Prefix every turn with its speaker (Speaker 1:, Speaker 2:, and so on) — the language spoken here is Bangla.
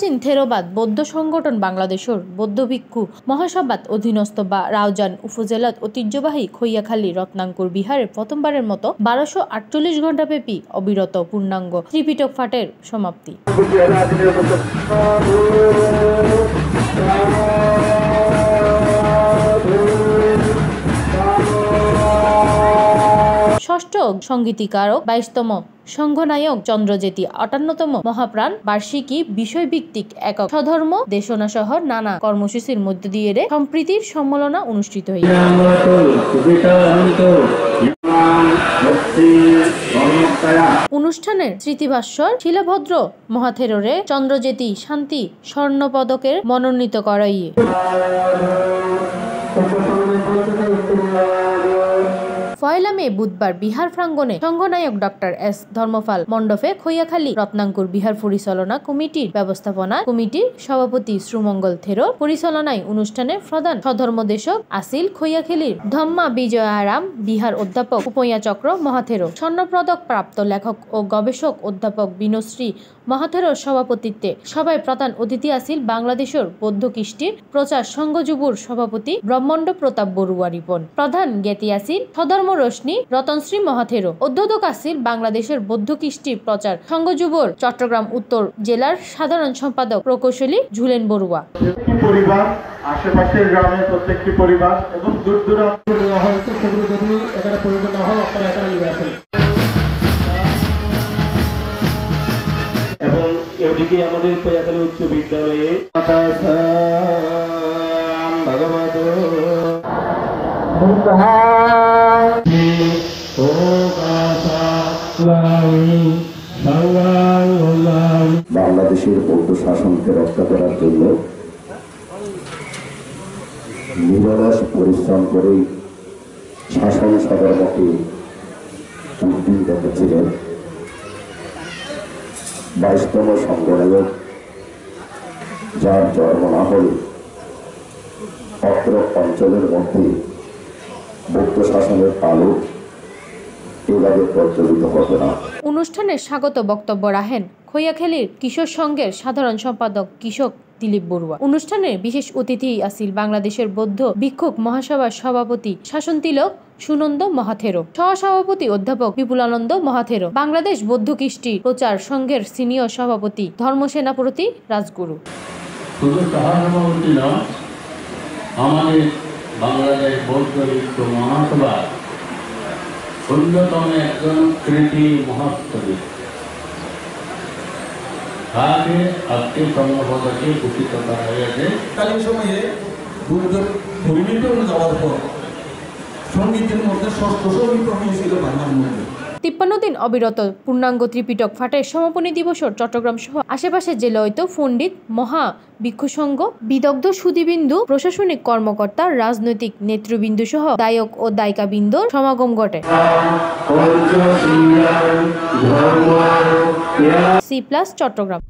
Speaker 1: প্রাচীন থেরোবাদ, বৌদ্ধ সংগঠন বাংলাদেশের বৌদ্ধ ভিক্ষু মহাসভাত অধীনস্থ বা রাউজান উপজেলার ঐতিহ্যবাহী খৈয়াখালী রত্নাঙ্কুর বিহারে প্রথমবারের মতো বারোশো আটচল্লিশ ঘণ্টাব্যাপী অবিরত পূর্ণাঙ্গ ত্রিপিটক ফাটের সমাপ্তি। সঙ্গীতিকারক বাইশতম সংঘনায়ক চন্দ্রজেতি আটান্নতম মহাপ্রাণ বার্ষিকী বিষয়ভিত্তিক একক স্বধর্ম দেশনা সহ নানা কর্মসূচির মধ্য দিয়ে রে সম্প্রীতির সম্মেলনা অনুষ্ঠিত হয়েছে অনুষ্ঠানের স্মৃতিভাস্বর শিলাভদ্র মহাথেরোরে চন্দ্রজ্যোতি শান্তি স্বর্ণ পদকের মনোনীত করাইয়ে। পয়লা মে বুধবার বিহার প্রাঙ্গণে সংঘনায়ক ডক্টর এস ধর্মপাল মণ্ডপে খৈয়াখালী রত্নাঙ্কুর বিহার পরিচালনা কমিটির ব্যবস্থাপনা কমিটির সভাপতি শ্রুমঙ্গল থেরো পরিচালনায় অনুষ্ঠানে প্রধান সধর্মদেশক আসিল খৈয়াখালীর ধম্মা বিজয়ারাম বিহার অধ্যাপক উপয়া চক্র মহাথেরো, স্বর্ণপদক প্রাপ্ত লেখক ও গবেষক অধ্যাপক বিনশ্রী মহাথেরোর সভাপতিত্বে সভায় প্রধান অতিথি আসিল বাংলাদেশের বৌদ্ধ কৃষ্টির প্রচার সংঘ যুবুর সভাপতি ব্রহ্মণ্ড প্রতাপ বড়ুয়া রিপন। প্রধান জ্ঞাতি আসিল সধর্ম রশ্মি রতনশ্রী মহাথেরো অধ্যক্ষ আসিল বাংলাদেশের বৌদ্ধ কৃষ্টি প্রচার সংঘ যুবর চট্টগ্রাম উত্তর জেলার সাধারণ সম্পাদক প্রকৌশলী ঝুলেন বড়ুয়া।
Speaker 2: পরিবার আশেপাশের গ্রামের প্রত্যেকটি পরিবার এবং দূর দূরান্ত
Speaker 3: সেগুলো যদি এখানে পরিণত না হয় আপনারা এখানে নিয়ে আসেন।
Speaker 2: এবং এদিকে আমাদের উচ্চ বিদ্যালয়ে ভগবত।
Speaker 4: বাংলাদেশের বৌদ্ধ শাসনকে রক্ষা করার জন্য নিরলস পরিশ্রম করে শাসন সদর্মকে উদ্দিন রেখেছিলেন বাইশতম সংগঠক যার জন্ম না হলে অত্র অঞ্চলের মধ্যে বৌদ্ধ শাসনের আলো
Speaker 1: অনুষ্ঠানে স্বাগত বক্তব্য রাখেন খৈয়াখালীর কিশোর সংঘের সাধারণ সম্পাদক কৃষক দিলীপ বড়ুয়া। অনুষ্ঠানে বিশেষ অতিথি আসিল বাংলাদেশের বৌদ্ধ ভিক্ষুক মহাসভার সভাপতি শাসন তিলক সুনন্দ মহাথেরো সহসভাপতি অধ্যাপক বিপুলানন্দ মহাথেরো বাংলাদেশ বৌদ্ধ কৃষ্টি প্রচার সংঘের সিনিয়র সভাপতি ধর্মসেনাপতি রাজগুরু।
Speaker 5: শুধু সহানুভূতি নয় আমাদের বাংলাদেশ বৌদ্ধ মহাসভা অন্যতম একজন কৃতি মহাস্তরী তাকে আজকে স্বর্ণপদকে ভূষিত করা হয়েছে।
Speaker 3: কালীন সময়ে বুদ্ধ পরিণীকরণ যাওয়ার পর সঙ্গীতের মধ্যে ষষ্ঠ সংগীত হয়েছিল বাংলার মধ্যে।
Speaker 1: তিপ্পান্ন দিন অবিরত পূর্ণাঙ্গ ত্রিপিটক ফাটের সমাপনী দিবসর চট্টগ্রাম সহ আশেপাশের জেলা হইত পণ্ডিত মহা ভিক্ষুসংঘ বিদগ্ধ সুদীবিন্দু প্রশাসনিক কর্মকর্তা রাজনৈতিক নেতৃবৃন্দু সহ দায়ক ও দায়িকাবৃন্দর সমাগম ঘটে। সি প্লাস চট্টগ্রাম।